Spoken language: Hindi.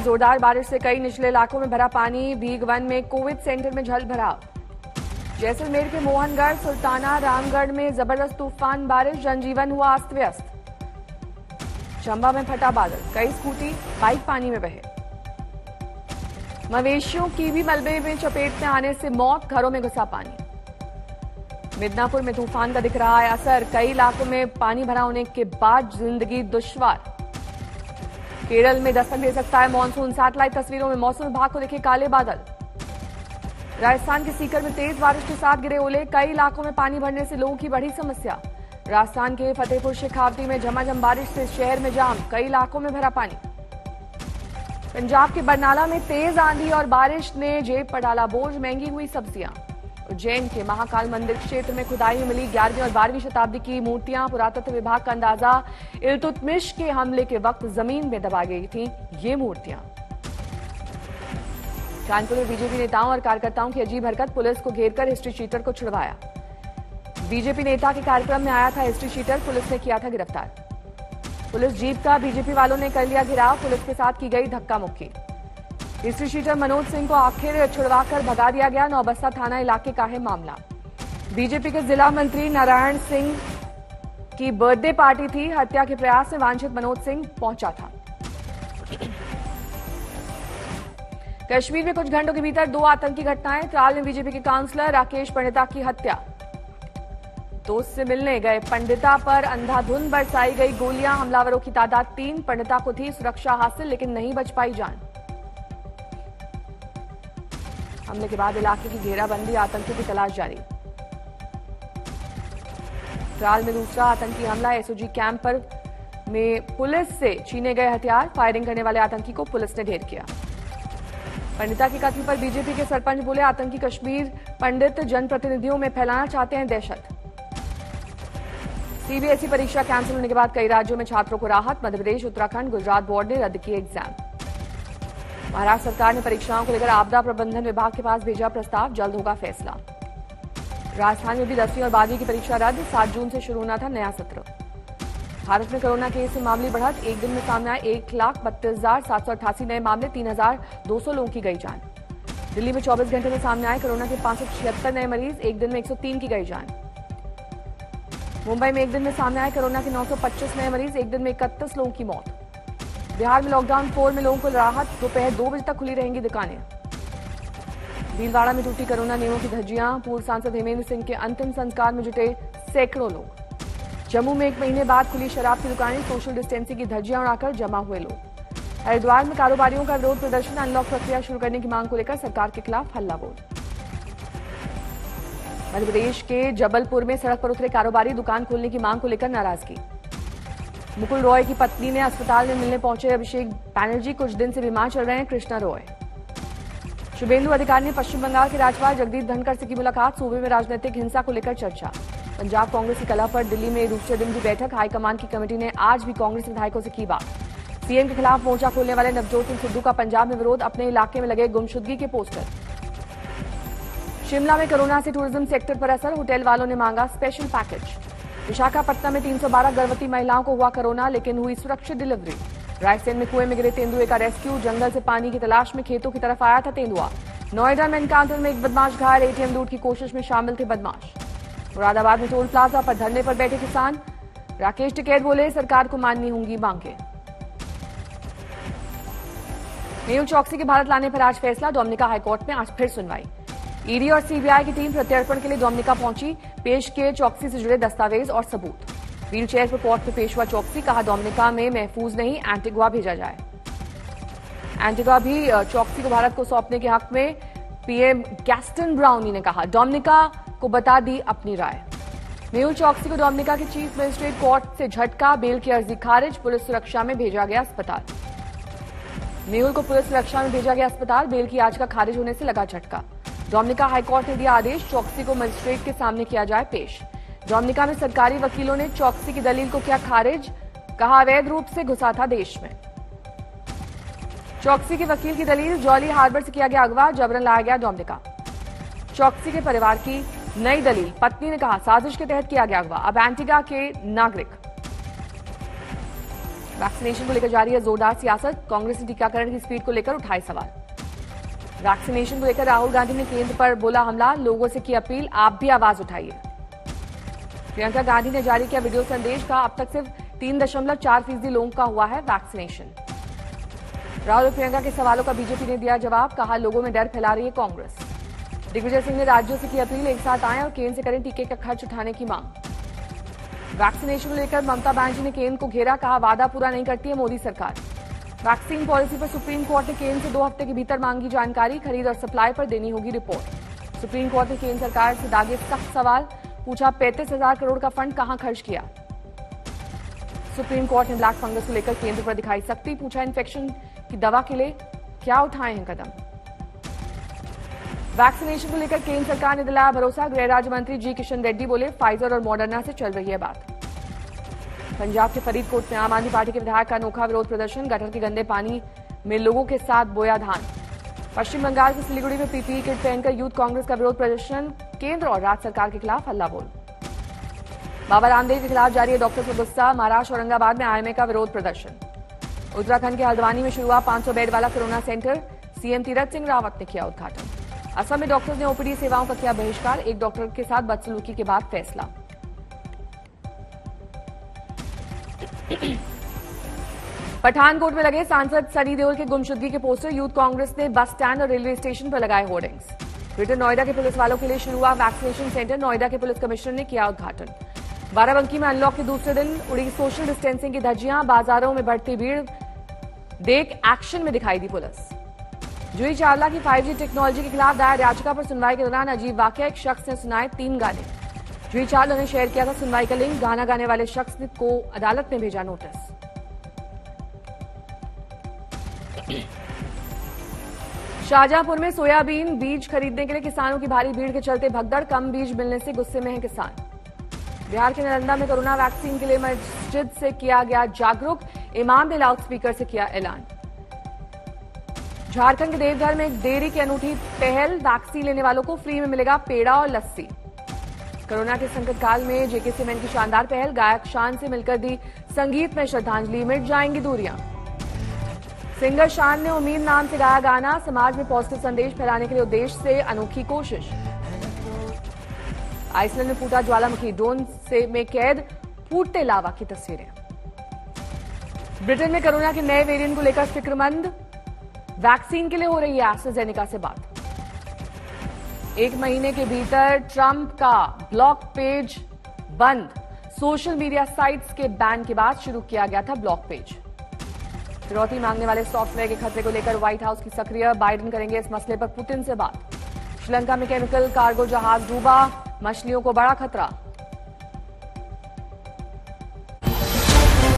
में जोरदार बारिश से कई निचले इलाकों में भरा पानी भीग वन में कोविड सेंटर में जल भराव जैसलमेर के मोहनगढ़, सुल्ताना, रामगढ़ में ज़बरदस्त तूफ़ान, बारिश, जनजीवन हुआ अस्त व्यस्त चंबा में फटा बादल, कई स्कूटी, बाइक पानी में बहे। मवेशियों की भी मलबे में चपेट में आने से मौत, घरों में घुसा पानी। मिदनापुर में तूफ़ान का दिख रहा है असर, कई इलाकों में पानी भरा होने के बाद ज़िंदगी दुश्वार। केरल में दस्तक दे सकता है मानसून। सैटेलाइट तस्वीरों में मौसम विभाग को देखे काले बादल। राजस्थान के सीकर में तेज बारिश के साथ गिरे ओले। कई इलाकों में पानी भरने से लोगों की बड़ी समस्या। राजस्थान के फतेहपुर शेखावती में झमाझम बारिश से शहर में जाम। कई इलाकों में भरा पानी। पंजाब के बरनाला में तेज आंधी और बारिश ने जेब पर डाला बोझ। महँगी हुई सब्ज़ियाँ। उज्जैन के महाकाल मंदिर क्षेत्र में खुदाई में मिली ग्यारहवीं और बारहवीं शताब्दी की मूर्तियाँ पुरातत्व विभाग का अंदाज़ा इल्तुतमिश के हमले के वक्त ज़मीन में दबा गई थी ये मूर्तियाँ। कानपुर में बीजेपी नेताओं और कार्यकर्ताओं की अजीब हरकत, पुलिस को घेरकर हिस्ट्री शीटर को छुड़वाया। बीजेपी नेता के कार्यक्रम में आया था हिस्ट्री शीटर, पुलिस ने किया था गिरफ़्तार। पुलिस जीप का बीजेपी वालों ने कर लिया घिराव, पुलिस के साथ की गई धक्का मुक्की। हिस्ट्री शीटर मनोज सिंह को आखिर छुड़वाकर भगा दिया गया नौबस्ता थाना इलाके का है मामला। बीजेपी के जिला मंत्री नारायण सिंह की बर्थडे पार्टी थी, हत्या के प्रयास में वांछित मनोज सिंह पहुँचा था। कश्मीर में कुछ घंटों के भीतर दो आतंकी घटनाएँ, त्राल में बीजेपी के काउंसलर राकेश पंडिता की हत्या। दोस्त से मिलने गए पंडिता पर अंधाधुंध बरसाई गई गोलियाँ, हमलावरों की तादाद तीन, पंडिता को थी सुरक्षा हासिल, लेकिन नहीं बच पाई जान। हमले के बाद इलाके की घेराबंदी, आतंकियों की तलाश जारी। त्राल में दूसरा आतंकी हमला एसओजी कैंप पर में पुलिस से छीने गए हथियार। फायरिंग करने वाले आतंकी को पुलिस ने ढेर किया। पंडिता के कथन पर बीजेपी के सरपंच बोले, आतंकी कश्मीर पंडित जनप्रतिनिधियों में फैलाना चाहते हैं दहशत। सीबीएसई परीक्षा कैंसिल होने के बाद कई राज्यों में छात्रों को राहत मध्यप्रदेश उत्तराखंड, गुजरात बोर्ड ने रद्द किए एग्ज़ाम। महाराष्ट्र सरकार ने परीक्षाओं को लेकर आपदा प्रबंधन विभाग के पास भेजा प्रस्ताव, जल्द होगा फैसला। राजस्थान में भी दसवीं और बारहवीं की परीक्षा रद्द, सात जून से शुरू होना था नया सत्र। भारत में कोरोना केस में मामले बढ़त, एक दिन में सामने आए एक लाख बत्तीस हज़ार सात सौ अट्ठासी नए मामले, तीन हज़ार दो सौ लोगों की गई जान। दिल्ली में 24 घंटे में सामने आए कोरोना के पाँच सौ छिहत्तर नए मरीज़, एक दिन में 103 की गई जान। मुंबई में एक दिन में सामने आए कोरोना के 925 नए मरीज़, एक दिन में इकतीस लोगों की मौत। बिहार में लॉकडाउन फोर में लोगों को राहत, दोपहर दो बजे तक खुली रहेंगी दुकानें। भीलवाड़ा में टूटी कोरोना नियमों की धज्जियाँ, पूर्व सांसद हेमेंद्र सिंह के अंतिम संस्कार में जुटे सैकड़ों लोग। जम्मू में एक महीने बाद खुली शराब की दुकानें सोशल डिस्टेंसिंग की धज्जियाँ उड़ाकर जमा हुए लोग। हरिद्वार में कारोबारियों का विरोध, प्रदर्शन अनलॉक प्रक्रिया शुरू करने की मांग को लेकर सरकार के खिलाफ हल्ला बोल। मध्यप्रदेश के जबलपुर में सड़क पर उतरे कारोबारी, दुकान खोलने की मांग को लेकर नाराज़गी। मुकुल रॉय की पत्नी ने अस्पताल में मिलने पहुँचे अभिषेक बैनर्जी। कुछ दिन से बीमार चल रहे हैं कृष्णा रॉय। शुभेंदु अधिकारी ने पश्चिम बंगाल के राज्यपाल जगदीप धनखड़ से की मुलाकात, सूबे में राजनीतिक हिंसा को लेकर चर्चा। पंजाब कांग्रेस की कला पर दिल्ली में दूसरे दिन की बैठक, हाईकमान की कमेटी ने आज भी कांग्रेस विधायकों से की बात। सीएम के खिलाफ मोर्चा खोलने वाले नवजोत सिंह सिद्धू का पंजाब में विरोध, अपने इलाके में लगे गुमशुदगी के पोस्टर। शिमला में कोरोना से टूरिज़्म सेक्टर पर असर, होटल वालों ने मांगा स्पेशल पैकेज। विशाखापट्टनम में 312 गर्भवती महिलाओं को हुआ कोरोना, लेकिन हुई सुरक्षित डिलीवरी। रायसेन में कुएँ में गिरे तेंदुए का रेस्क्यू, जंगल से पानी की तलाश में खेतों की तरफ़ आया था तेंदुआ। नोएडा में एनकाउंटर में एक बदमाश घायल, एटीएम लूट की कोशिश में शामिल थे बदमाश। मुरादाबाद में टोल प्लाजा पर धरने पर बैठे किसान। राकेश टिकैत बोले, सरकार को माननी होंगी मांगे। मेहुल चौकसी के भारत लाने पर आज फैसला, डोमिनिका हाईकोर्ट में आज फिर सुनवाई। ईडी और सीबीआई की टीम प्रत्यर्पण के लिए डोमिनिका पहुँची। पेश किए चौकसी से जुड़े दस्तावेज़ और सबूत। व्हील चेयर पर कोर्ट में पेश हुआ चौकसी, कहा डोमिनिका में महफूज नहीं, एंटीगुआ भेजा जाए। एंटीगुआ भी चौकसी को भारत को सौंपने के हक में पीएम गैस्टन ब्राउनी ने कहा। डोमिनिका को बता दी अपनी राय। मेहुल चौकसी को डोमिनिका के चीफ मजिस्ट्रेट कोर्ट से झटका, बेल की अर्जी खारिज, पुलिस सुरक्षा में भेजा गया अस्पताल। मेहुल को पुलिस सुरक्षा में भेजा गया अस्पताल, बेल की याचिका खारिज होने से लगा झटका। डोमिनिका हाईकोर्ट ने दिया आदेश, चौकसी को मजिस्ट्रेट के सामने किया जाए पेश। डोमिनिका में सरकारी वकीलों ने चौकसी की दलील को किया खारिज, कहा अवैध रूप से घुसा था देश में। चौकसी के वकील की दलील, जॉली हार्बर से किया गया अगवा, जबरन लाया गया डोमिनिका। चौकसी के परिवार की नई दलील, पत्नी ने कहा, साजिश के तहत किया गया अगवा। अब एंटीगा के नागरिक। वैक्सीनेशन को लेकर जारी है जोरदार सियासत, कांग्रेस ने टीकाकरण की स्पीड को लेकर उठाए सवाल। वैक्सीनेशन को लेकर राहुल गांधी ने केंद्र पर बोला हमला। लोगों से की अपील, आप भी आवाज़ उठाइए। प्रियंका गांधी ने जारी किया वीडियो संदेश का अब तक सिर्फ़ तीन दशमलव चार फ़ीसदी लोगों का हुआ है वैक्सीनेशन। राहुल और प्रियंका के सवालों का बीजेपी ने दिया जवाब, कहा लोगों में डर फैला रही है कांग्रेस। दिग्विजय सिंह ने राज्यों से की अपील, एक साथ आए और केंद्र से करें टीके का खर्च उठाने की मांग। वैक्सीनेशन को लेकर ममता बनर्जी ने केंद्र को घेरा, कहा वादा पूरा नहीं करती है मोदी सरकार। वैक्सीन पॉलिसी पर सुप्रीम कोर्ट ने केंद्र से दो हफ़्ते के भीतर मांगी जानकारी, खरीद और सप्लाई पर देनी होगी रिपोर्ट। सुप्रीम कोर्ट ने केंद्र सरकार से दागे सख्त सवाल, पूछा पैंतीस हज़ार करोड़ का फंड कहाँ खर्च किया। सुप्रीम कोर्ट ने ब्लैक फंगस को लेकर केंद्र पर दिखाई सख्ती, पूछा इन्फेक्शन की दवा के लिए क्या उठाए हैं कदम। वैक्सीनेशन को लेकर केंद्र सरकार ने दिलाया भरोसा, गृह राज्य मंत्री जी किशन रेड्डी बोले, फाइजर और मॉडर्ना से चल रही है बात। पंजाब के फरीदकोट में आम आदमी पार्टी के विधायक का अनोखा विरोध प्रदर्शन गटर के गंदे पानी में लोगों के साथ बोया धान। पश्चिम बंगाल के सिलीगुड़ी में पीपीई किट पहनकर यूथ कांग्रेस का विरोध प्रदर्शन, केंद्र और राज्य सरकार के खिलाफ हल्ला बोल। बाबा रामदेव के खिलाफ जारी है डॉक्टर से गुस्सा, महाराष्ट्र औरंगाबाद में आईएमए का विरोध प्रदर्शन। उत्तराखंड के हल्द्वानी में शुरू हुआ 500 बेड वाला corona centre, CM Tirath Singh Rawat ने किया उद्घाटन। असम में डॉक्टर्स ने ओपीडी सेवाओं का किया बहिष्कार, एक डॉक्टर के साथ बदसलूकी के बाद फैसला। पठानकोट में लगे सांसद सनी देओल के गुमशुदगी के पोस्टर, यूथ कांग्रेस ने बस स्टैंड और रेलवे स्टेशन पर लगाए होर्डिंग्स। ग्रेटर नोएडा के पुलिस वालों के लिए शुरू हुआ वैक्सीनेशन सेंटर, नोएडा के पुलिस कमिश्नर ने किया उद्घाटन। बाराबंकी में अनलॉक के दूसरे दिन उड़ी सोशल डिस्टेंसिंग की धज्जियाँ, बाजारों में बढ़ती भीड़, देख एक्शन में दिखाई दी पुलिस। जूही चावला की 5G टेक्नोलॉजी के खिलाफ दायर याचिका पर सुनवाई के दौरान अजीब वाक्य, एक शख्स ने सुनाए तीन गाने। जूही चावला ने शेयर किया था सुनवाई का लिंक। गाना गाने वाले शख्स को अदालत में भेजा नोटिस। शाहजहांपुर में सोयाबीन बीज खरीदने के लिए किसानों की भारी भीड़ के चलते भगदड़, कम बीज मिलने से गुस्से में है किसान। बिहार के नालंदा में कोरोना वैक्सीन के लिए मस्जिद से किया गया जागरूक, इमाम ने लाउडस्पीकर से किया ऐलान। झारखंड के देवघर में एक डेयरी की अनूठी पहल, वैक्सीन लेने वालों को फ्री में मिलेगा पेड़ा और लस्सी। कोरोना के संकट काल में जेके सीमेंट की शानदार पहल गायक शान से मिलकर दी संगीत में श्रद्धांजलि मिट जाएँगी दूरियाँ। सिंगर शान ने उम्मीद नाम से गाया गाना, समाज में पॉजिटिव संदेश फैलाने के लिए उद्देश्य से अनोखी कोशिश। आइसलैंड में फूटा ज्वालामुखी ड्रोन से में कैद फूटते लावा की तस्वीरें। ब्रिटेन में कोरोना के नए वेरिएंट को लेकर फिक्रमंद। वैक्सीन के लिए हो रही है एस्ट्राजेनिका से बात। एक महीने के भीतर ट्रंप का ब्लॉक पेज बंद। सोशल मीडिया साइट्स के बैन के बाद शुरू किया गया था ब्लॉक पेज। चुनौती मांगने वाले सॉफ्टवेयर के खतरे को लेकर व्हाइट हाउस की सक्रिय बाइडेन करेंगे इस मसले पर पुतिन से बात। श्रीलंका में केमिकल, कार्गो जहाज़ डूबा मछलियों को बड़ा खतरा।